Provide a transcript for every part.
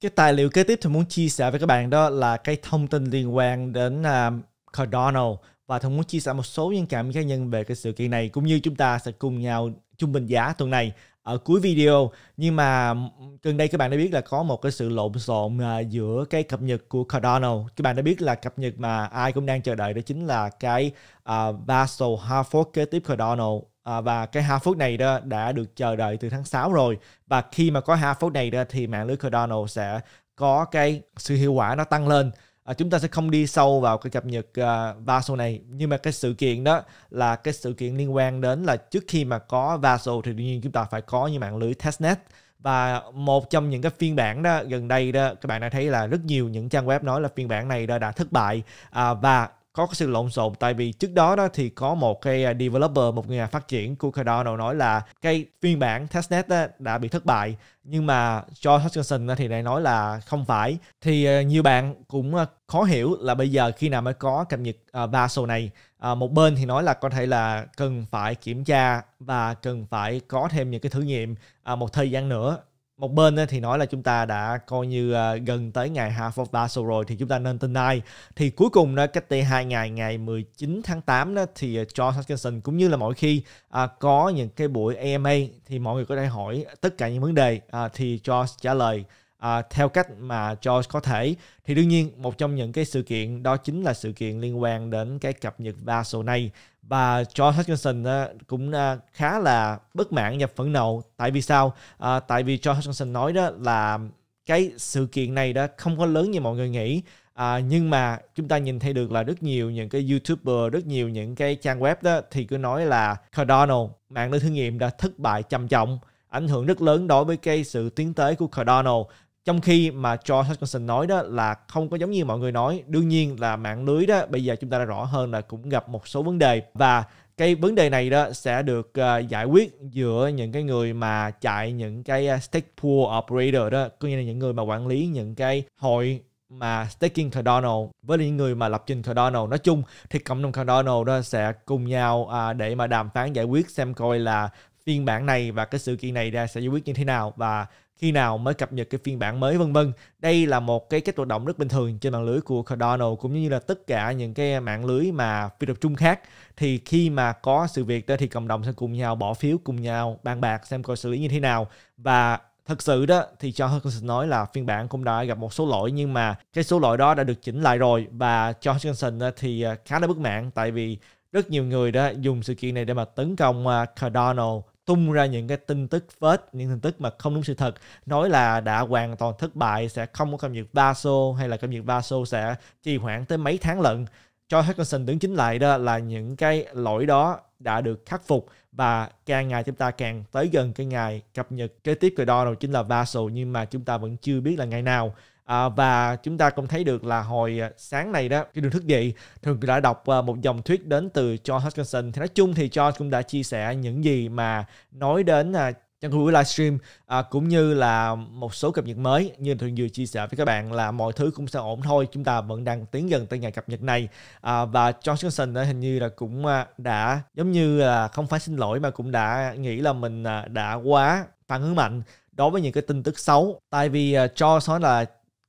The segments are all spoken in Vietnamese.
cái tài liệu kế tiếp tôi muốn chia sẻ với các bạn đó là cái thông tin liên quan đến uh, Cardano. Và tôi muốn chia sẻ một số những cảm cá nhân về cái sự kiện này cũng như chúng ta sẽ cùng nhau trung bình giá tuần này ở cuối video. Nhưng mà gần đây các bạn đã biết là có một cái sự lộn xộn uh, giữa cái cập nhật của Cardano. Các bạn đã biết là cập nhật mà ai cũng đang chờ đợi đó chính là cái à, uh, Vassal hard fork kế tiếp Cardano. À, và cái hai phút này đó đã được chờ đợi từ tháng 6 rồi. Và khi mà có hai phút này đó thì mạng lưới Cardano sẽ có cái sự hiệu quả nó tăng lên. À, chúng ta sẽ không đi sâu vào cái cập nhật uh, Vaso này. Nhưng mà cái sự kiện đó là cái sự kiện liên quan đến là trước khi mà có Vaso thì đương nhiên chúng ta phải có như mạng lưới testnet. Và một trong những cái phiên bản đó gần đây đó các bạn đã thấy là rất nhiều những trang web nói là phiên bản này đã, đã thất bại. À, và có cái sự lộn xộn. Tại vì trước đó đó thì có một cái à, developer một người phát triển của Cardano nói là cái phiên bản testnet đó đã bị thất bại. Nhưng mà George Hutchinson thì lại nói là không phải. Thì à, nhiều bạn cũng à, khó hiểu là bây giờ khi nào mới có cập nhật uh, Vaso này. Uh, một bên thì nói là có thể là cần phải kiểm tra và cần phải có thêm những cái thử nghiệm uh, một thời gian nữa một bên thì nói là chúng ta đã coi như ờ, gần tới ngày half of Basel rồi, thì chúng ta nên tin ai? Thì cuối cùng đó, cách đây hai ngày ngày 19 tháng 8 đó, thì ờ, George Hutchinson cũng như là mỗi khi à, có những cái buổi AMA thì mọi người có thể hỏi tất cả những vấn đề à, thì George trả lời à, theo cách mà George có thể thì đương nhiên một trong những cái sự kiện đó chính là sự kiện liên quan đến cái cập nhật Vaso này. Và George Hutchinson cũng à, khá là bất mãn và phẫn nộ. Tại vì sao? À, tại vì George Hutchinson nói đó là cái sự kiện này đó không có lớn như mọi người nghĩ. À, nhưng mà chúng ta nhìn thấy được là rất nhiều những cái youtuber rất nhiều những cái trang web đó thì cứ nói là Cardano mạng lưới thử nghiệm đã thất bại trầm trọng ảnh hưởng rất lớn đối với cái sự tiến tới của Cardano trong khi mà George Hutchinson nói đó là không có giống như mọi người nói đương nhiên là mạng lưới đó bây giờ chúng ta đã rõ hơn là cũng gặp một số vấn đề. Và cái vấn đề này đó sẽ được uh, giải quyết giữa những cái người mà chạy những cái uh, stake pool operator đó có nghĩa là những người mà quản lý những cái hội mà staking Cardano với những người mà lập trình Cardano. Nói chung thì cộng đồng Cardano đó sẽ cùng nhau uh, để mà đàm phán giải quyết xem coi là phiên bản này và cái sự kiện này ra sẽ giải quyết như thế nào. Và khi nào mới cập nhật cái phiên bản mới vân vân. Đây là một cái cách hoạt động rất bình thường trên mạng lưới của Cardano cũng như là tất cả những cái mạng lưới mà phi tập trung khác. Thì khi mà có sự việc đó thì cộng đồng sẽ cùng nhau bỏ phiếu, cùng nhau bàn bạc xem coi xử lý như thế nào và thật sự đó thì cho Hutchinson nói là phiên bản cũng đã gặp một số lỗi nhưng mà cái số lỗi đó đã được chỉnh lại rồi và cho Hutchinson thì à, khá là bất mãn tại vì rất nhiều người đã dùng sự kiện này để mà tấn công à, Cardano tung ra những cái tin tức vết, những tin tức mà không đúng sự thật, nói là đã hoàn toàn thất bại, sẽ không có cập nhật Vaso, hay là cập nhật Vaso sẽ trì hoãn tới mấy tháng lận. Cho Hutchinson đứng chính lại đó là những cái lỗi đó đã được khắc phục và càng ngày chúng ta càng tới gần cái ngày cập nhật kế tiếp của đo đầu chính là Vaso, nhưng mà chúng ta vẫn chưa biết là ngày nào. À, và chúng ta cũng thấy được là hồi ờ, sáng này đó khi đường thức dậy thường đã đọc ờ, một dòng thuyết đến từ John Hutchinson. Thì nói chung thì John cũng đã chia sẻ những gì mà nói đến trong buổi livestream à, cũng như là một số cập nhật mới như thường vừa chia sẻ với các bạn là mọi thứ cũng sẽ ổn thôi chúng ta vẫn đang tiến gần tới ngày cập nhật này. À, và John Johnson hình như là cũng đã giống như là không phải xin lỗi mà cũng đã nghĩ là mình đã quá phản ứng mạnh đối với những cái tin tức xấu. Tại vì uh, cho nói là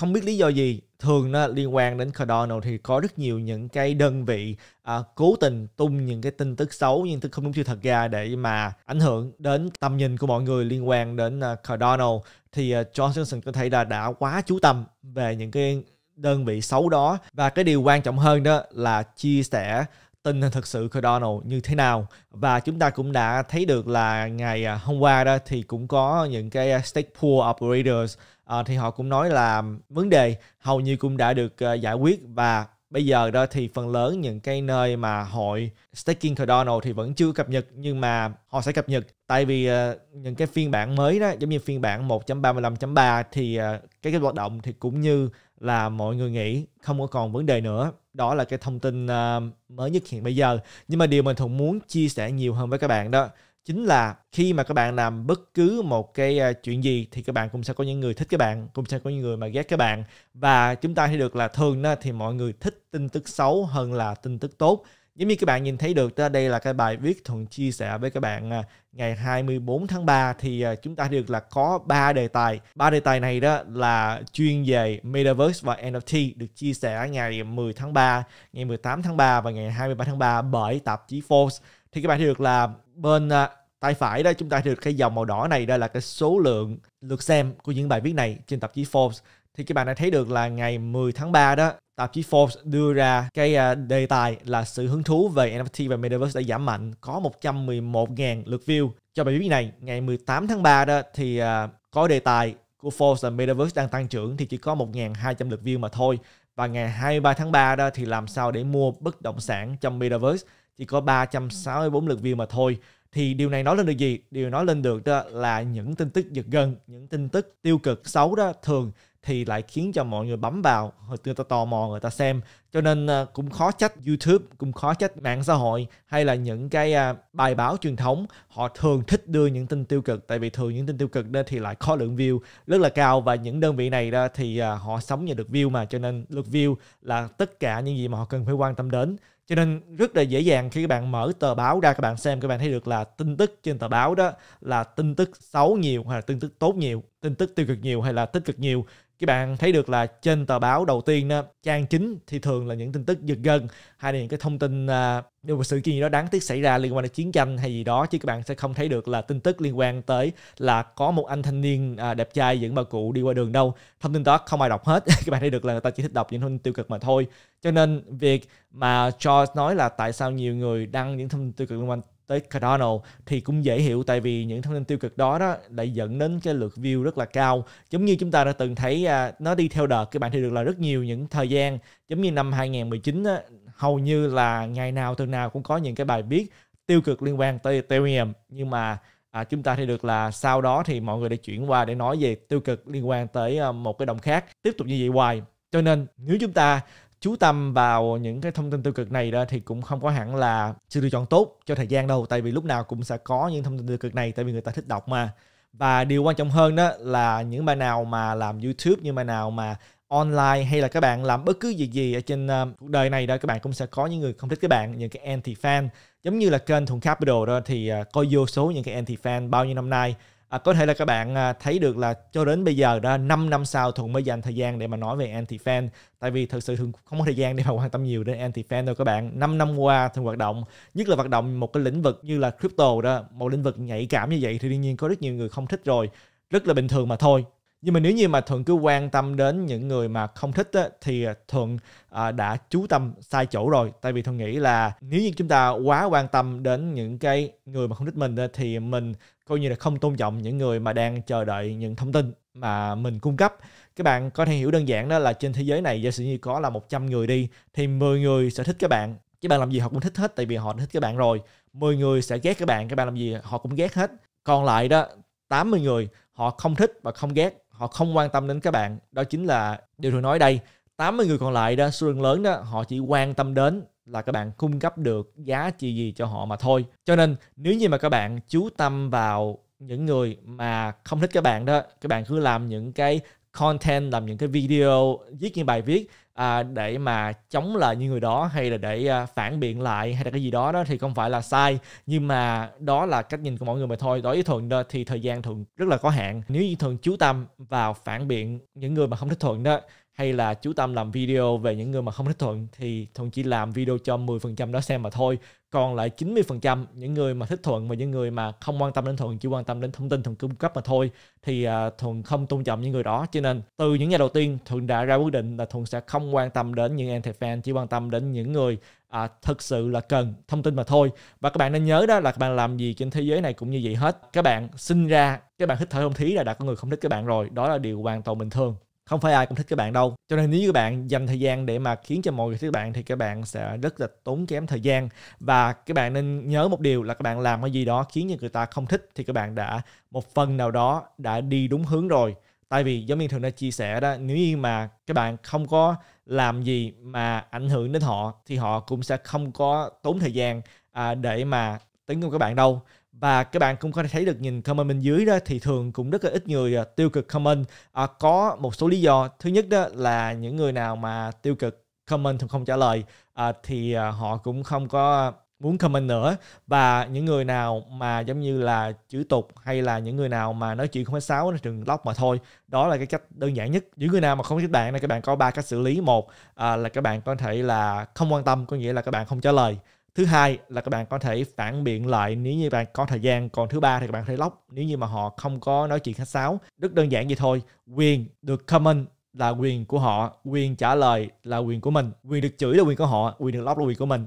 không biết lý do gì thường nó liên quan đến Cardano thì có rất nhiều những cái đơn vị à, cố tình tung những cái tin tức xấu nhưng tức không đúng sự thật ra để mà ảnh hưởng đến tầm nhìn của mọi người liên quan đến à, Cardano. Thì à, John Johnson có thể là đã quá chú tâm về những cái đơn vị xấu đó. Và cái điều quan trọng hơn đó là chia sẻ tình hình thực sự Cardano như thế nào. Và chúng ta cũng đã thấy được là ngày à, hôm qua đó thì cũng có những cái à, stake pool operators à, thì họ cũng nói là vấn đề hầu như cũng đã được uh, giải quyết và bây giờ đó thì phần lớn những cái nơi mà hội staking Cardano thì vẫn chưa cập nhật nhưng mà họ sẽ cập nhật. Tại vì uh, những cái phiên bản mới đó giống như phiên bản 1.35.3 thì uh, cái cái hoạt động thì cũng như là mọi người nghĩ không có còn vấn đề nữa. Đó là cái thông tin uh, mới nhất hiện bây giờ. Nhưng mà điều mình thường muốn chia sẻ nhiều hơn với các bạn đó chính là khi mà các bạn làm bất cứ một cái ờ, chuyện gì thì các bạn cũng sẽ có những người thích các bạn, cũng sẽ có những người mà ghét các bạn. Và chúng ta thấy được là thường đó thì mọi người thích tin tức xấu hơn là tin tức tốt. Giống như các bạn nhìn thấy được đây là cái bài viết thuận chia sẻ với các bạn ờ, ngày 24 tháng 3 thì ờ, chúng ta được là có ba đề tài. Ba đề tài này đó là chuyên về Metaverse và NFT được chia sẻ ngày 10 tháng 3 ngày 18 tháng 3 và ngày 23 tháng 3 bởi tạp chí Forbes thì các bạn thấy được là bên à, tay phải đó, chúng ta thấy được cái dòng màu đỏ này đây là cái số lượng lượt xem của những bài viết này trên tạp chí Forbes. Thì các bạn đã thấy được là ngày 10 tháng 3 đó, tạp chí Forbes đưa ra cái à, đề tài là sự hứng thú về NFT và Metaverse đã giảm mạnh, có 111.000 lượt view. Cho bài viết này, ngày 18 tháng 3 đó, thì à, có đề tài của Forbes là Metaverse đang tăng trưởng thì chỉ có 1.200 lượt view mà thôi. Và ngày 23 tháng 3 đó thì làm sao để mua bất động sản trong Metaverse? Chỉ có 364 lượt view mà thôi. Thì điều này nói lên được gì? Điều nói lên được đó là những tin tức giật gân, những tin tức tiêu cực xấu đó thường thì lại khiến cho mọi người bấm vào, người ta tò mò người ta xem. Cho nên à, cũng khó trách YouTube, cũng khó trách mạng xã hội hay là những cái à, bài báo truyền thống, họ thường thích đưa những tin tiêu cực, tại vì thường những tin tiêu cực đó thì lại có lượng view rất là cao và những đơn vị này đó thì à, họ sống nhờ được view mà. Cho nên lượt view là tất cả những gì mà họ cần phải quan tâm đến cho nên rất là dễ dàng khi các bạn mở tờ báo ra, các bạn xem, các bạn thấy được là tin tức trên tờ báo đó là tin tức xấu nhiều hay là tin tức tốt nhiều, tin tức tiêu cực nhiều hay là tích cực nhiều các bạn thấy được là trên tờ báo đầu tiên đó, trang chính thì thường là những tin tức giật gân hay là những cái thông tin à, uh, một sự kiện gì đó đáng tiếc xảy ra liên quan đến chiến tranh hay gì đó chứ các bạn sẽ không thấy được là tin tức liên quan tới là có một anh thanh niên uh, đẹp trai dẫn bà cụ đi qua đường đâu. Thông tin đó không ai đọc hết các bạn thấy được là người ta chỉ thích đọc những thông tin tiêu cực mà thôi. Cho nên việc mà George nói là tại sao nhiều người đăng những thông tin tiêu cực liên quan tới Cardano thì cũng dễ hiểu tại vì những thông tin tiêu cực đó đó lại dẫn đến cái lượt view rất là cao. Giống như chúng ta đã từng thấy à, nó đi theo đợt các bạn thì được là rất nhiều những thời gian. Giống như năm 2019 á, hầu như là ngày nào tuần nào cũng có những cái bài viết tiêu cực liên quan tới Ethereum. Nhưng mà à, chúng ta thấy được là sau đó thì mọi người đã chuyển qua để nói về tiêu cực liên quan tới à, một cái đồng khác tiếp tục như vậy hoài. Cho nên nếu chúng ta chú tâm vào những cái thông tin tiêu cực này đó thì cũng không có hẳn là sự lựa chọn tốt cho thời gian đâu tại vì lúc nào cũng sẽ có những thông tin tiêu cực này tại vì người ta thích đọc mà. Và điều quan trọng hơn đó là những bạn nào mà làm YouTube như bạn nào mà online hay là các bạn làm bất cứ việc gì ở trên uh, cuộc đời này đó các bạn cũng sẽ có những người không thích các bạn những cái anti fan giống như là kênh Thuận Capital đó thì uh, vô số những cái anti fan bao nhiêu năm nay à, có thể là các bạn à, thấy được là cho đến bây giờ đó 5 năm sau Thuận mới dành thời gian để mà nói về anti fan tại vì thực sự Thuận không có thời gian để mà quan tâm nhiều đến anti fan đâu các bạn. 5 năm qua Thuận hoạt động nhất là hoạt động một cái lĩnh vực như là crypto đó một lĩnh vực nhạy cảm như vậy thì đương nhiên có rất nhiều người không thích rồi. Rất là bình thường mà thôi. Nhưng mà nếu như mà thuận cứ quan tâm đến những người mà không thích á, thì à, thuận à, đã chú tâm sai chỗ rồi. Tại vì thuận nghĩ là nếu như chúng ta quá quan tâm đến những cái người mà không thích mình á, thì mình coi như là không tôn trọng những người mà đang chờ đợi những thông tin mà mình cung cấp. Các bạn có thể hiểu đơn giản đó là trên thế giới này, giả sử như có là 100 người đi, thì 10 người sẽ thích các bạn. Các bạn làm gì họ cũng thích hết, tại vì họ thích các bạn rồi. 10 người sẽ ghét các bạn các bạn làm gì họ cũng ghét hết. Còn lại đó 80 người, họ không thích và không ghét, họ không quan tâm đến các bạn. Đó chính là điều tôi nói đây. 80 người còn lại đó, số lượng lớn đó, họ chỉ quan tâm đến là các bạn cung cấp được giá trị gì cho họ mà thôi. Cho nên nếu như mà các bạn chú tâm vào những người mà không thích các bạn đó các bạn cứ làm những cái content làm những cái video viết những bài viết à, để mà chống lại những người đó hay là để à, phản biện lại hay là cái gì đó đó thì không phải là sai. Nhưng mà đó là cách nhìn của mọi người mà thôi. Đối với thuận đó thì thời gian thuận rất là có hạn. Nếu như thuận chú tâm vào phản biện những người mà không thích thuận đó hay là chú tâm làm video về những người mà không thích thuận thì thuận chỉ làm video cho 10% đó xem mà thôi. Còn lại 90% những người mà thích thuận và những người mà không quan tâm đến thuận chỉ quan tâm đến thông tin thuận cung cấp mà thôi thì uh, thuận không tôn trọng những người đó. Cho nên từ những ngày đầu tiên thuận đã ra quyết định là thuận sẽ không quan tâm đến những anti fan chỉ quan tâm đến những người à, thực sự là cần thông tin mà thôi. Và các bạn nên nhớ đó là các bạn làm gì trên thế giới này cũng như vậy hết. Các bạn sinh ra các bạn hít thở không khí là đã có người không thích các bạn rồi. Đó là điều hoàn toàn bình thường không phải ai cũng thích các bạn đâu. Cho nên nếu như các bạn dành thời gian để mà khiến cho mọi người thích các bạn thì các bạn sẽ rất là tốn kém thời gian. Và các bạn nên nhớ một điều là các bạn làm cái gì đó khiến cho người ta không thích thì các bạn đã một phần nào đó đã đi đúng hướng rồi. Tại vì giống như thường đã chia sẻ đó nếu như mà các bạn không có làm gì mà ảnh hưởng đến họ thì họ cũng sẽ không có tốn thời gian à, để mà tấn công các bạn đâu và các bạn cũng có thể thấy được nhìn comment bên dưới đó thì thường cũng rất là ít người à, tiêu cực comment. À, có một số lý do. Thứ nhất đó là những người nào mà tiêu cực comment thường không trả lời à, thì à, họ cũng không có muốn comment nữa. Và những người nào mà giống như là chữ tục hay là những người nào mà nói chuyện không phải sáo thì đừng lóc mà thôi đó là cái cách đơn giản nhất. Những người nào mà không thích bạn thì các bạn có ba cách xử lý. Một à, là các bạn có thể là không quan tâm có nghĩa là các bạn không trả lời thứ hai là các bạn có thể phản biện lại nếu như bạn có thời gian. Còn thứ ba thì các bạn có thể lóc nếu như mà họ không có nói chuyện khách sáo. Rất đơn giản vậy thôi. Quyền được comment là quyền của họ. Quyền trả lời là quyền của mình. Quyền được chửi là quyền của họ. Quyền được lóc là quyền của mình.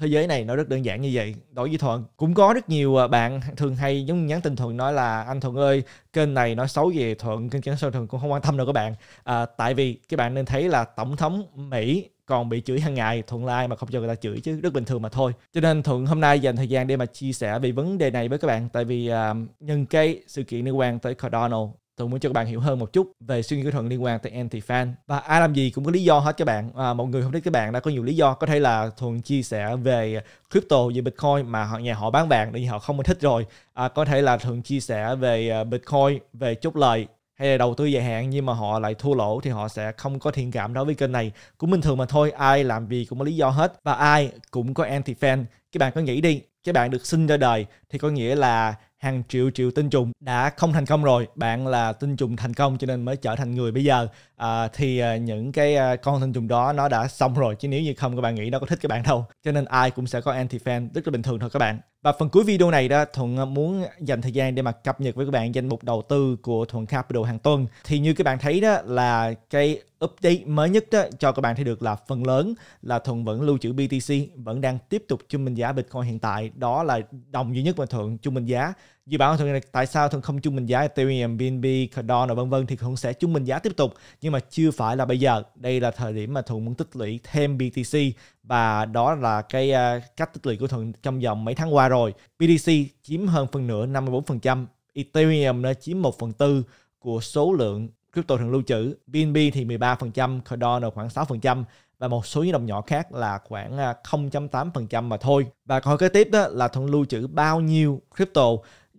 Thế giới này nó rất đơn giản như vậy. Đối với thuận cũng có rất nhiều à, bạn thường hay giống nhắn tin thuận nói là anh thuận ơi kênh này nói xấu về thuận kênh kênh xấu thuận cũng không quan tâm đâu các bạn. À, tại vì các bạn nên thấy là tổng thống mỹ còn bị chửi hàng ngày thuận lai mà không cho người ta chửi chứ rất bình thường mà thôi cho nên thuận hôm nay dành thời gian để mà chia sẻ về vấn đề này với các bạn tại vì uh, nhân cái sự kiện liên quan tới Cardano Thuận muốn cho các bạn hiểu hơn một chút về suy nghĩ của Thuận liên quan tới anti-fan. Và ai làm gì cũng có lý do hết các bạn. À, một người không thích các bạn đã có nhiều lý do. Có thể là Thuận chia sẻ về crypto, về Bitcoin mà họ, nhà họ bán vàng thì họ không thích rồi. À, có thể là Thuận chia sẻ về à, Bitcoin, về chốt lời hay là đầu tư dài hạn nhưng mà họ lại thua lỗ thì họ sẽ không có thiện cảm đối với kênh này. Cũng bình thường mà thôi ai làm gì cũng có lý do hết và ai cũng có anti fan. Các bạn có nghĩ đi các bạn được sinh ra đời thì có nghĩa là hàng triệu triệu tinh trùng đã không thành công rồi. Bạn là tinh trùng thành công cho nên mới trở thành người bây giờ. À, thì à, những cái à, con tinh trùng đó nó đã xong rồi chứ nếu như không các bạn nghĩ nó có thích các bạn đâu. Cho nên ai cũng sẽ có anti fan rất là bình thường thôi các bạn và phần cuối video này đó, thuận à, muốn dành thời gian để mà cập nhật với các bạn danh mục đầu tư của thuận capital hàng tuần. Thì như các bạn thấy đó, là cái update mới nhất đó, cho các bạn thấy được là phần lớn là thuận vẫn lưu trữ BTC vẫn đang tiếp tục trung bình giá Bitcoin hiện tại. Đó là đồng duy nhất mà thuận trung bình giá dự báo thường là tại sao thường không trung bình giá Ethereum, BNB, Cardano vân vân thì thuận sẽ trung bình giá tiếp tục. Nhưng mà chưa phải là bây giờ. Đây là thời điểm mà thường muốn tích lũy thêm BTC và đó là cái uh, cách tích lũy của thường trong vòng mấy tháng qua rồi. BTC chiếm hơn phần nửa 54% Ethereum nó chiếm 1 phần tư của số lượng crypto thường lưu trữ. BNB thì 13%, Cardano khoảng 6% và một số những đồng nhỏ khác là khoảng à, 0.8% mà thôi. Và câu hỏi kế tiếp đó là thuận lưu trữ bao nhiêu crypto?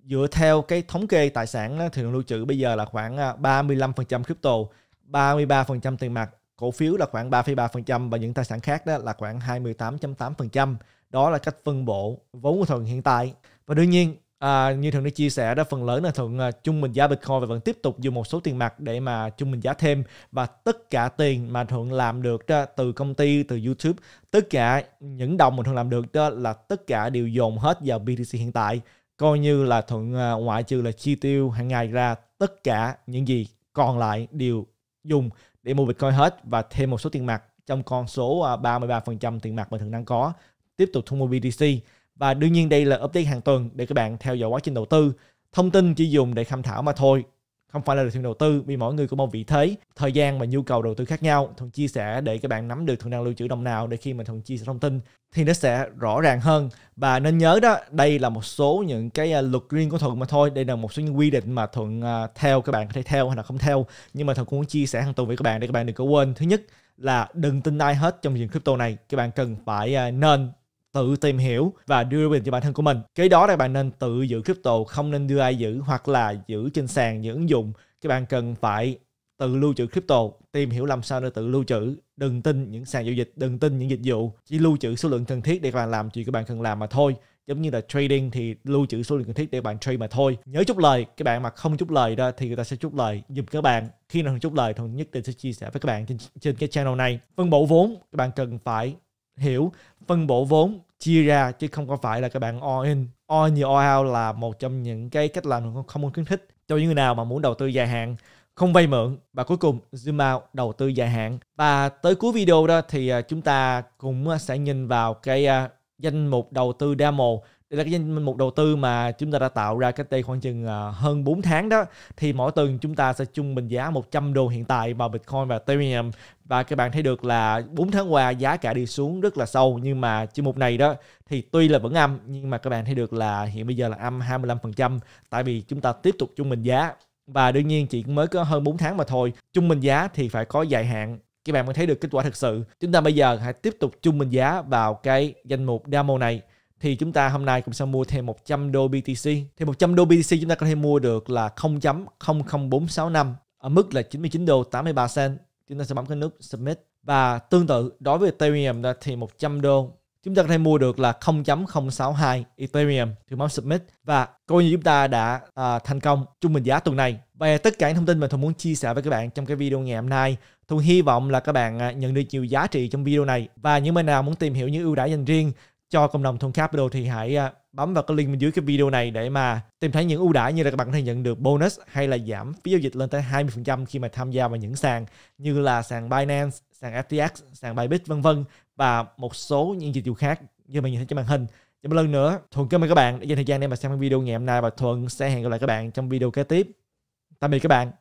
Dựa theo cái thống kê tài sản đó, thì lưu trữ bây giờ là khoảng à, 35% crypto, 33% tiền mặt, cổ phiếu là khoảng 3,3% và những tài sản khác đó là khoảng 28.8%. Đó là cách phân bổ vốn của thuận hiện tại. Và đương nhiên À, như thường đã chia sẻ đó phần lớn là thuận uh, trung bình giá Bitcoin và vẫn tiếp tục dùng một số tiền mặt để mà trung bình giá thêm và tất cả tiền mà thuận làm được đó, từ công ty từ YouTube tất cả những đồng mà thuận làm được đó là tất cả đều dồn hết vào BTC hiện tại coi như là thuận à, ngoại trừ là chi tiêu hàng ngày ra, tất cả những gì còn lại đều dùng để mua Bitcoin hết và thêm một số tiền mặt trong con số à, 33% tiền mặt mà thuận đang có, tiếp tục thu mua BTC và đương nhiên đây là update hàng tuần để các bạn theo dõi quá trình đầu tư. Thông tin chỉ dùng để tham khảo mà thôi. Không phải là lời khuyên đầu tư vì mỗi người có một vị thế, thời gian và nhu cầu đầu tư khác nhau. Thuận chia sẻ để các bạn nắm được thuận đang lưu trữ đồng nào để khi mà Thuận chia sẻ thông tin thì nó sẽ rõ ràng hơn. Và nên nhớ đó, đây là một số những cái à, luật riêng của Thuận mà thôi. Đây là một số những quy định mà Thuận uh, theo các bạn có thể theo hay là không theo. Nhưng mà Thuận cũng muốn chia sẻ hàng tuần với các bạn để các bạn đừng có quên. Thứ nhất là đừng tin ai hết trong chuyện crypto này. Các bạn cần phải uh, nên tự tìm hiểu và đưa quyền cho bản thân của mình. Cái đó là bạn nên tự giữ crypto không nên đưa ai giữ hoặc là giữ trên sàn những ứng dụng các bạn cần phải tự lưu trữ crypto. Tìm hiểu làm sao để tự lưu trữ. Đừng tin những sàn giao dịch đừng tin những dịch vụ. Chỉ lưu trữ số lượng cần thiết để các bạn làm chuyện các bạn cần làm mà thôi. Giống như là trading thì lưu trữ số lượng cần thiết để bạn trade mà thôi. Nhớ chúc lời các bạn mà không chúc lời đó thì người ta sẽ chúc lời giùm các bạn. Khi nào chúc lời thì nhất định sẽ chia sẻ với các bạn trên, trên cái channel này. Phân bổ vốn các bạn cần phải hiểu phân bổ vốn chia ra chứ không có phải là các bạn all in. All nhiều all out là một trong những cái cách làm không, không muốn khuyến khích. Cho những người nào mà muốn đầu tư dài hạn không vay mượn và cuối cùng zoom out đầu tư dài hạn. Và tới cuối video đó thì à, chúng ta cũng à, sẽ nhìn vào cái à, danh mục đầu tư demo đây là cái danh mục đầu tư mà chúng ta đã tạo ra cách đây khoảng chừng à, hơn 4 tháng đó. Thì mỗi tuần chúng ta sẽ trung bình giá 100 đô hiện tại vào Bitcoin và Ethereum. Và các bạn thấy được là 4 tháng qua giá cả đi xuống rất là sâu. Nhưng mà chương mục này đó thì tuy là vẫn âm, nhưng mà các bạn thấy được là hiện bây giờ là âm 25% tại vì chúng ta tiếp tục trung bình giá. Và đương nhiên chỉ mới có hơn 4 tháng mà thôi. Trung bình giá thì phải có dài hạn. Các bạn mới thấy được kết quả thực sự. Chúng ta bây giờ hãy tiếp tục trung bình giá vào cái danh mục demo này thì chúng ta hôm nay cũng sẽ mua thêm 100 đô BTC. Thì 100 đô BTC chúng ta có thể mua được là 0.00465 ở mức là 99 đô 83 cent. Chúng ta sẽ bấm cái nút submit. Và tương tự đối với Ethereum thì 100 đô chúng ta có thể mua được là 0.062 Ethereum. Từ bấm submit. Và coi như chúng ta đã à, thành công trung bình giá tuần này. Và tất cả những thông tin mà tôi muốn chia sẻ với các bạn trong cái video ngày hôm nay tôi hy vọng là các bạn à, nhận được nhiều giá trị trong video này. Và những bên nào muốn tìm hiểu những ưu đãi dành riêng cho cộng đồng Thôn Capital thì hãy à, bấm vào cái link bên dưới cái video này để mà tìm thấy những ưu đãi như là các bạn có thể nhận được bonus hay là giảm phí giao dịch lên tới 20% khi mà tham gia vào những sàn như là sàn Binance, sàn FTX, sàn Bybit vân vân và một số những dịch vụ khác như mình nhìn thấy trên màn hình. Và một lần nữa, Thuận cảm ơn các bạn đã dành thời gian để mà xem video ngày hôm nay và Thuận sẽ hẹn gặp lại các bạn trong video kế tiếp. Tạm biệt các bạn.